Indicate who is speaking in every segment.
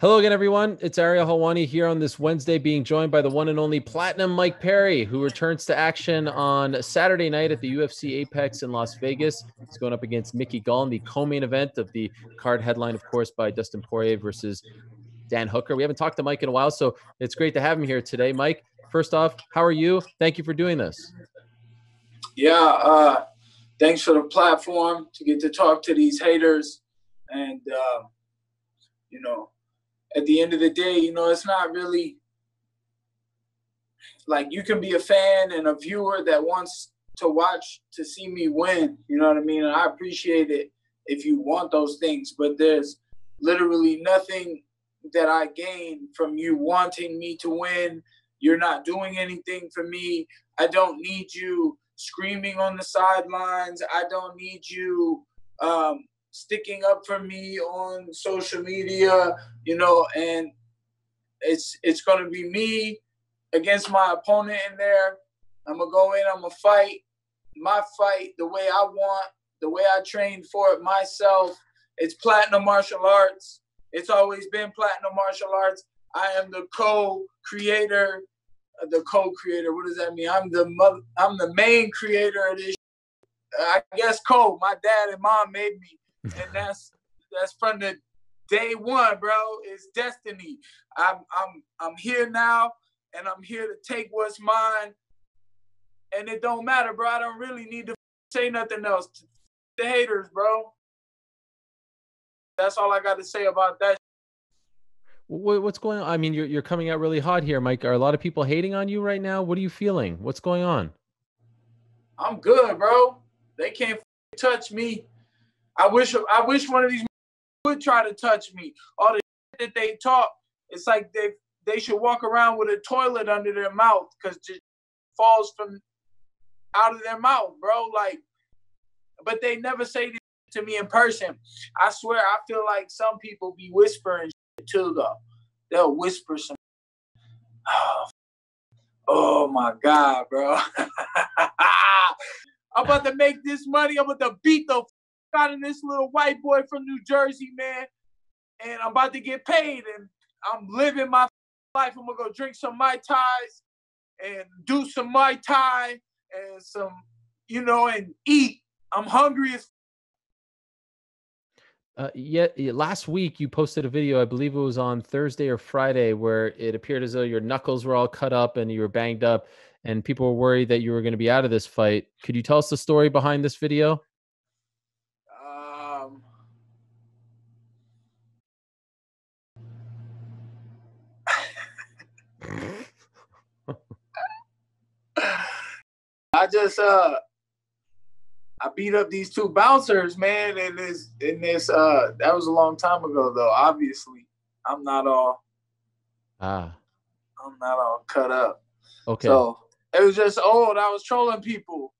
Speaker 1: Hello again, everyone. It's Ariel Helwani here on this Wednesday, being joined by the one and only Platinum Mike Perry, who returns to action on Saturday night at the UFC Apex in Las Vegas. He's going up against Mickey Gall in the co-main event of the card headline, of course, by Dustin Poirier versus Dan Hooker. We haven't talked to Mike in a while, so it's great to have him here today. Mike, first off, how are you? Thank you for doing this.
Speaker 2: Yeah, uh, thanks for the platform to get to talk to these haters, and uh, you know at the end of the day, you know, it's not really like you can be a fan and a viewer that wants to watch to see me win. You know what I mean? And I appreciate it if you want those things, but there's literally nothing that I gain from you wanting me to win. You're not doing anything for me. I don't need you screaming on the sidelines. I don't need you um, sticking up for me on social media, you know, and it's it's gonna be me against my opponent in there. I'm gonna go in, I'm gonna fight my fight the way I want, the way I trained for it myself. It's platinum martial arts. It's always been platinum martial arts. I am the co-creator, uh, the co-creator. What does that mean? I'm the mother, I'm the main creator of this. I guess co. My dad and mom made me and that's that's from the day one, bro. It's destiny. I'm I'm I'm here now, and I'm here to take what's mine. And it don't matter, bro. I don't really need to say nothing else. To the haters, bro. That's all I got to say about that.
Speaker 1: What's going on? I mean, you're you're coming out really hot here, Mike. Are a lot of people hating on you right now? What are you feeling? What's going on?
Speaker 2: I'm good, bro. They can't touch me. I wish I wish one of these would try to touch me. All the that they talk, it's like they they should walk around with a toilet under their mouth because just falls from out of their mouth, bro. Like, but they never say this to me in person. I swear, I feel like some people be whispering too, though. They'll whisper some. Oh, oh my god, bro! I'm about to make this money. I'm about to beat the of this little white boy from New Jersey, man, and I'm about to get paid, and I'm living my life. I'm gonna go drink some mai tais and do some mai tai and some, you know, and eat. I'm hungry as.
Speaker 1: Uh, yet last week you posted a video, I believe it was on Thursday or Friday, where it appeared as though your knuckles were all cut up and you were banged up, and people were worried that you were going to be out of this fight. Could you tell us the story behind this video?
Speaker 2: I just uh I beat up these two bouncers, man, in this in this uh that was a long time ago though. Obviously, I'm not all
Speaker 1: ah
Speaker 2: I'm not all cut up.
Speaker 1: Okay.
Speaker 2: So it was just old. I was trolling people.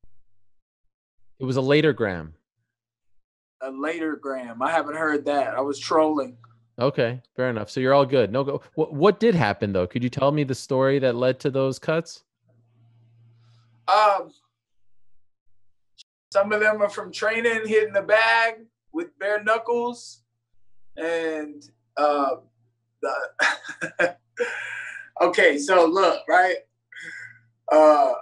Speaker 1: It was a later gram.
Speaker 2: A later gram. I haven't heard that. I was trolling.
Speaker 1: Okay, fair enough. So you're all good. No go. What, what did happen though? Could you tell me the story that led to those cuts?
Speaker 2: Um, some of them are from training, hitting the bag with bare knuckles, and uh, the okay. So look, right? Uh,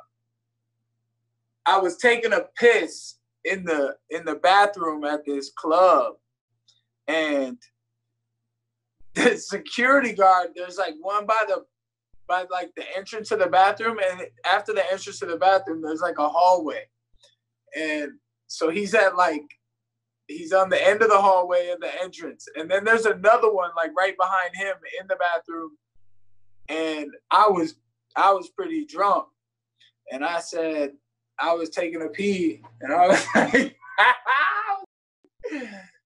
Speaker 2: I was taking a piss in the in the bathroom at this club, and the security guard. There's like one by the by like the entrance to the bathroom, and after the entrance to the bathroom, there's like a hallway, and so he's at like he's on the end of the hallway in the entrance, and then there's another one like right behind him in the bathroom, and I was I was pretty drunk, and I said I was taking a pee, and I was like.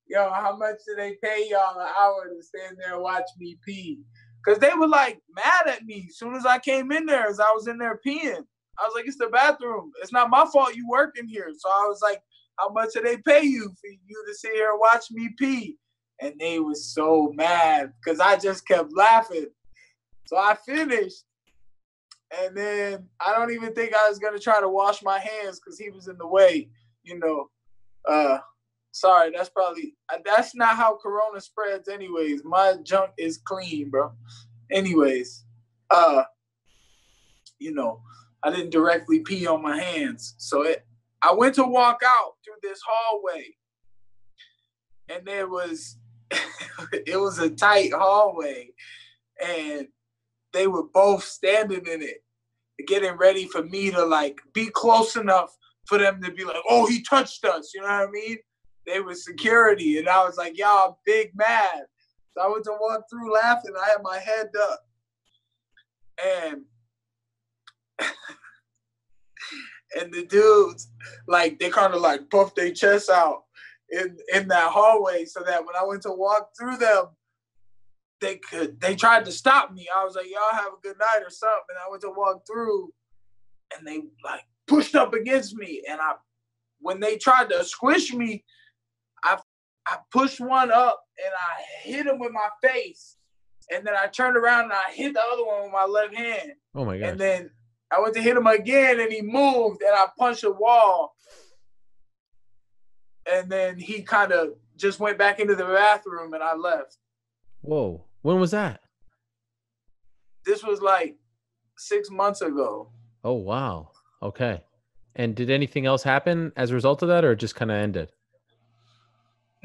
Speaker 2: Yo, how much do they pay y'all an hour to stand there and watch me pee? Cause they were like mad at me as soon as I came in there, as I was in there peeing. I was like, it's the bathroom. It's not my fault you work in here. So I was like, how much do they pay you for you to sit here and watch me pee? And they was so mad because I just kept laughing. So I finished. And then I don't even think I was gonna try to wash my hands because he was in the way, you know. Uh, Sorry, that's probably that's not how Corona spreads. Anyways, my junk is clean, bro. Anyways, uh, you know, I didn't directly pee on my hands, so it. I went to walk out through this hallway, and there was, it was a tight hallway, and they were both standing in it, getting ready for me to like be close enough for them to be like, "Oh, he touched us," you know what I mean? They were security, and I was like, "Y'all, big mad." So I went to walk through laughing. I had my head up, and and the dudes like they kind of like puffed their chests out in in that hallway so that when I went to walk through them, they could they tried to stop me. I was like, y'all have a good night or something. And I went to walk through and they like pushed up against me. And I when they tried to squish me, I pushed one up and I hit him with my face. And then I turned around and I hit the other one with my left hand.
Speaker 1: Oh my god.
Speaker 2: And then I went to hit him again and he moved and I punched a wall. And then he kind of just went back into the bathroom and I left.
Speaker 1: Whoa. When was that?
Speaker 2: This was like six months ago.
Speaker 1: Oh wow. Okay. And did anything else happen as a result of that, or just kind of ended?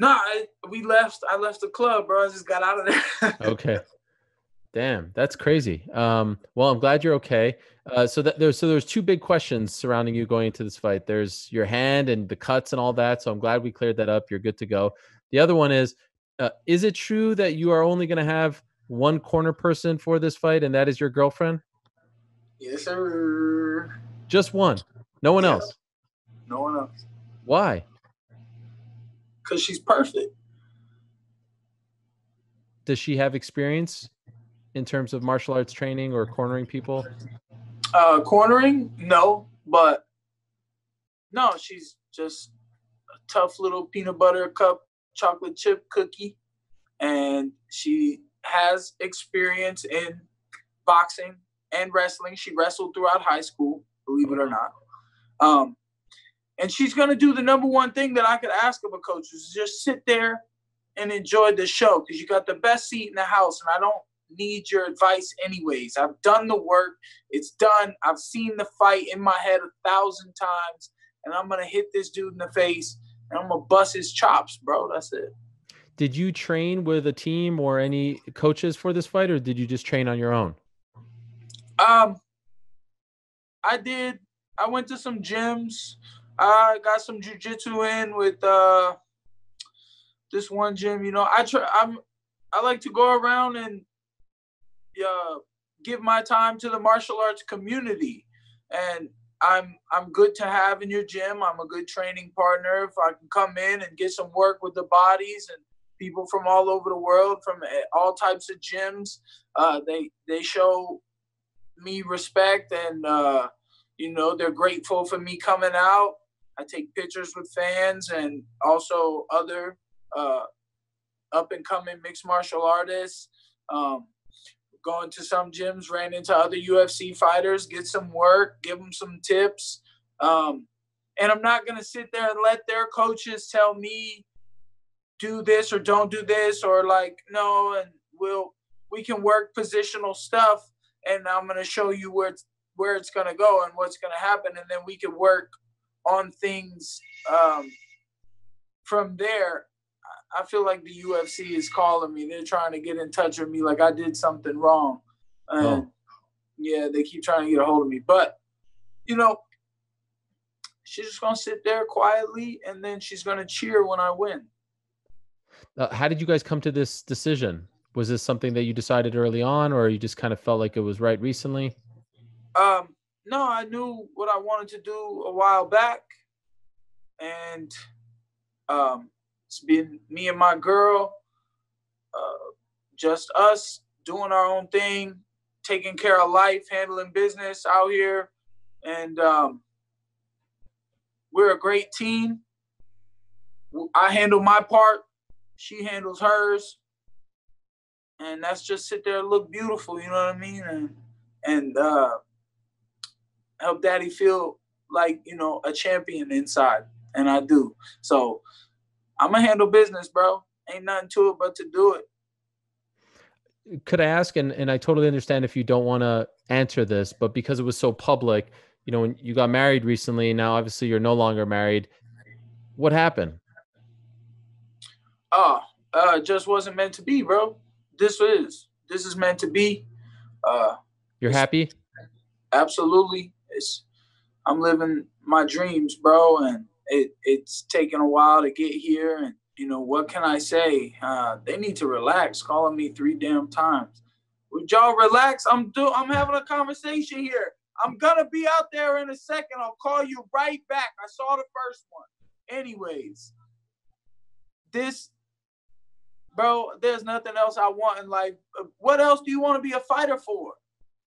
Speaker 2: No, I, we left. I left the club, bro. I just got out of there.
Speaker 1: okay. Damn, that's crazy. Um, well, I'm glad you're okay. Uh, so that there's so there's two big questions surrounding you going into this fight. There's your hand and the cuts and all that. So I'm glad we cleared that up. You're good to go. The other one is, uh, is it true that you are only going to have one corner person for this fight, and that is your girlfriend?
Speaker 2: Yes, sir.
Speaker 1: Just one. No one
Speaker 2: Yeah.
Speaker 1: else.
Speaker 2: No one else.
Speaker 1: Why?
Speaker 2: Cause she's perfect.
Speaker 1: Does she have experience in terms of martial arts training or cornering people?
Speaker 2: Uh, cornering, no, but no, she's just a tough little peanut butter cup chocolate chip cookie, and she has experience in boxing and wrestling. She wrestled throughout high school, believe it or not. Um, and she's gonna do the number one thing that I could ask of a coach is just sit there and enjoy the show because you got the best seat in the house, and I don't need your advice anyways. I've done the work. It's done. I've seen the fight in my head a thousand times, and I'm gonna hit this dude in the face and I'm gonna bust his chops, bro. That's it.
Speaker 1: Did you train with a team or any coaches for this fight, or did you just train on your own?
Speaker 2: Um, I did. I went to some gyms. I got some jujitsu in with uh this one gym. You know, I try. I'm. I like to go around and uh, give my time to the martial arts community, and I'm I'm good to have in your gym. I'm a good training partner. If I can come in and get some work with the bodies and people from all over the world, from all types of gyms, uh, they they show me respect and uh, you know they're grateful for me coming out. I take pictures with fans and also other uh, up and coming mixed martial artists. Um, going to some gyms, ran into other UFC fighters, get some work, give them some tips. Um, and I'm not gonna sit there and let their coaches tell me do this or don't do this or like no, and we'll we can work positional stuff, and I'm gonna show you where it's where it's gonna go and what's gonna happen, and then we can work on things um, from there. I feel like the UFC is calling me. They're trying to get in touch with me, like I did something wrong. And
Speaker 1: Oh.
Speaker 2: yeah, they keep trying to get a hold of me. But you know, she's just gonna sit there quietly, and then she's gonna cheer when I win.
Speaker 1: Uh, how did you guys come to this decision? Was this something that you decided early on, or you just kind of felt like it was right recently?
Speaker 2: Um, no, I knew what I wanted to do a while back, and um, it's been me and my girl, uh, just us doing our own thing, taking care of life, handling business out here, and um, we're a great team. I handle my part, she handles hers, and that's just sit there and look beautiful. You know what I mean? And and uh, help daddy feel like you know a champion inside and i do so I'ma handle business, bro. Ain't nothing to it but to do it.
Speaker 1: Could I ask, and, and I totally understand if you don't want to answer this, but because it was so public, you know, when you got married recently, now obviously you're no longer married. What happened?
Speaker 2: Oh, uh, just wasn't meant to be, bro. This is. This is meant to be. Uh,
Speaker 1: You're happy?
Speaker 2: Absolutely. It's. I'm living my dreams, bro, and it it's taken a while to get here. And you know what can I say? Uh, they need to relax. Calling me three damn times. Would y'all relax? I'm do. I'm having a conversation here. I'm gonna be out there in a second. I'll call you right back. I saw the first one. Anyways, this bro, there's nothing else I want in life. What else do you want to be a fighter for?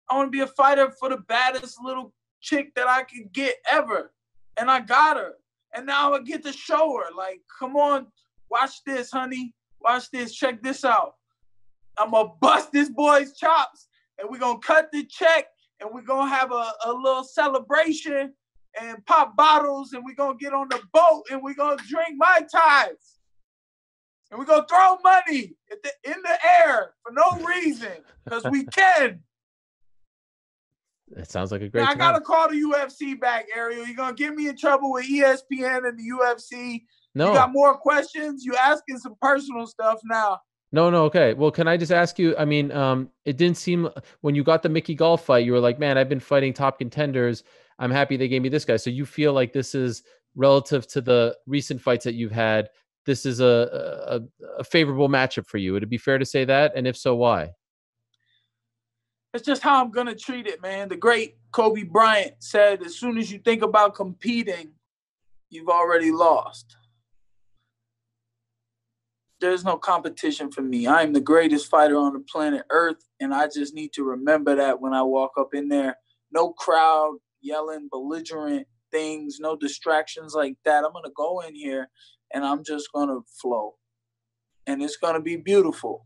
Speaker 2: I want to be a fighter for the baddest little chick that I could get ever. And I got her. And now I get to show her. Like, come on, watch this, honey. Watch this. Check this out. I'm going to bust this boy's chops and we're going to cut the check and we're going to have a, a little celebration and pop bottles and we're going to get on the boat and we're going to drink mai tais and we're gonna throw money the, in the air for no reason because we can.
Speaker 1: It sounds like a great.
Speaker 2: Now, I gotta call the UFC back, Ariel. You're gonna get me in trouble with ESPN and the UFC. No. You got more questions? You asking some personal stuff now.
Speaker 1: No, no, okay. Well, can I just ask you? I mean, um, it didn't seem when you got the Mickey Gall fight, you were like, man, I've been fighting top contenders. I'm happy they gave me this guy. So you feel like this is relative to the recent fights that you've had this is a, a, a favorable matchup for you. Would it be fair to say that? And if so, why?
Speaker 2: It's just how I'm gonna treat it, man. The great Kobe Bryant said, "As soon as you think about competing, you've already lost." There's no competition for me. I am the greatest fighter on the planet Earth, and I just need to remember that when I walk up in there. No crowd yelling belligerent things, no distractions like that. I'm gonna go in here and I'm just to flow. And it's to be beautiful.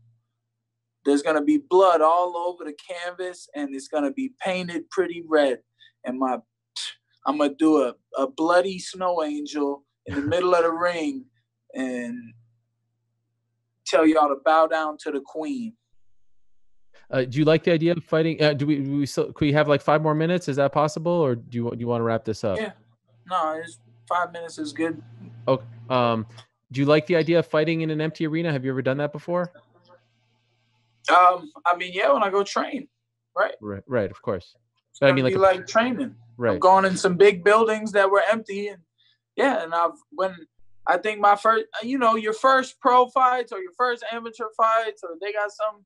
Speaker 2: There's going to be blood all over the canvas and it's going to be painted pretty red. And my I'm going to do a, a bloody snow angel in the middle of the ring and tell y'all to bow down to the queen.
Speaker 1: Uh, do you like the idea of fighting? Uh, do we, do we still, could we have like five more minutes? Is that possible, or do you do you want to wrap this up?
Speaker 2: Yeah, no, it's five minutes is good.
Speaker 1: Okay. Um, do you like the idea of fighting in an empty arena? Have you ever done that before?
Speaker 2: Um, I mean, yeah, when I go train, right?
Speaker 1: Right, right, of course. But I mean, like,
Speaker 2: a, like training.
Speaker 1: Right.
Speaker 2: I'm going in some big buildings that were empty, and yeah, and I've when I think my first, you know, your first pro fights or your first amateur fights, or they got some,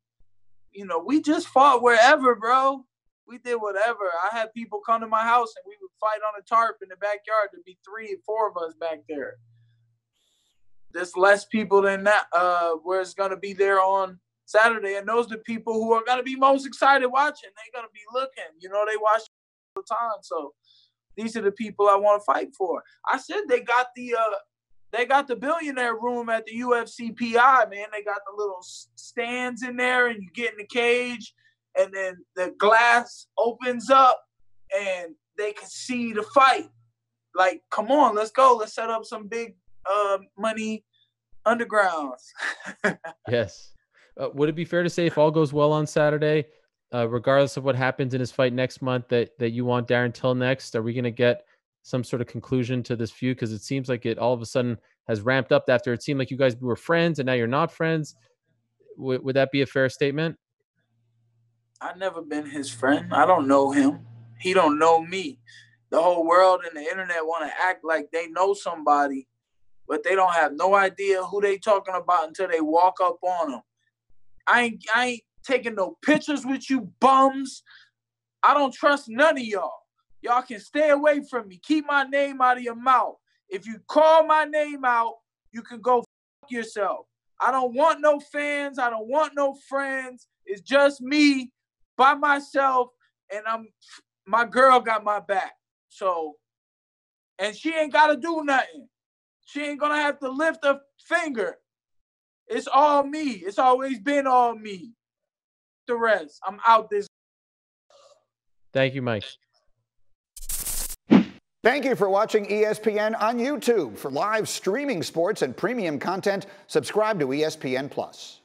Speaker 2: you know, we just fought wherever, bro. We did whatever. I had people come to my house and we would fight on a tarp in the backyard. There'd be three, four of us back there there's less people than that uh, where it's going to be there on Saturday. And those are the people who are going to be most excited watching. They're going to be looking. You know, they watch all the time. So these are the people I want to fight for. I said they got the uh, they got the billionaire room at the UFC PI, man. They got the little stands in there, and you get in the cage, and then the glass opens up, and they can see the fight. Like, come on, let's go. Let's set up some big uh, money undergrounds.
Speaker 1: yes. Uh, would it be fair to say if all goes well on Saturday, uh, regardless of what happens in his fight next month, that that you want Darren Till next? Are we going to get some sort of conclusion to this feud? Because it seems like it all of a sudden has ramped up after it seemed like you guys were friends and now you're not friends. W- would that be a fair statement?
Speaker 2: I've never been his friend. I don't know him. He don't know me. The whole world and the internet want to act like they know somebody but they don't have no idea who they talking about until they walk up on them. I ain't, I ain't taking no pictures with you bums. I don't trust none of y'all. Y'all can stay away from me. Keep my name out of your mouth. If you call my name out, you can go fuck yourself. I don't want no fans. I don't want no friends. It's just me by myself, and I'm my girl got my back. So, and she ain't got to do nothing. She ain't gonna have to lift a finger. It's all me. It's always been all me. The rest, I'm out this.
Speaker 1: Thank you, Mike.
Speaker 3: Thank you for watching ESPN on YouTube. For live streaming sports and premium content, subscribe to ESPN Plus.